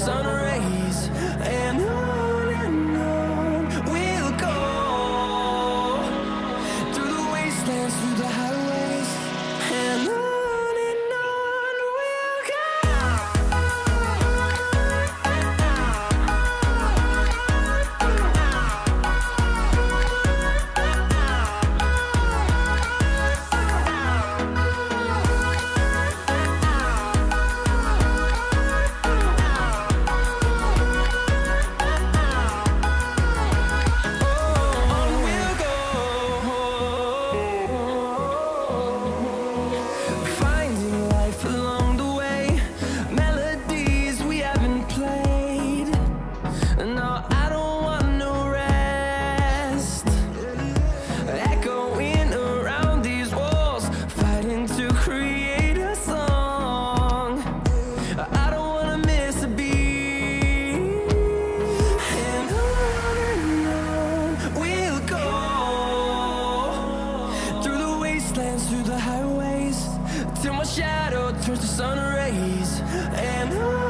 sunrise The sun rays and I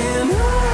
can I?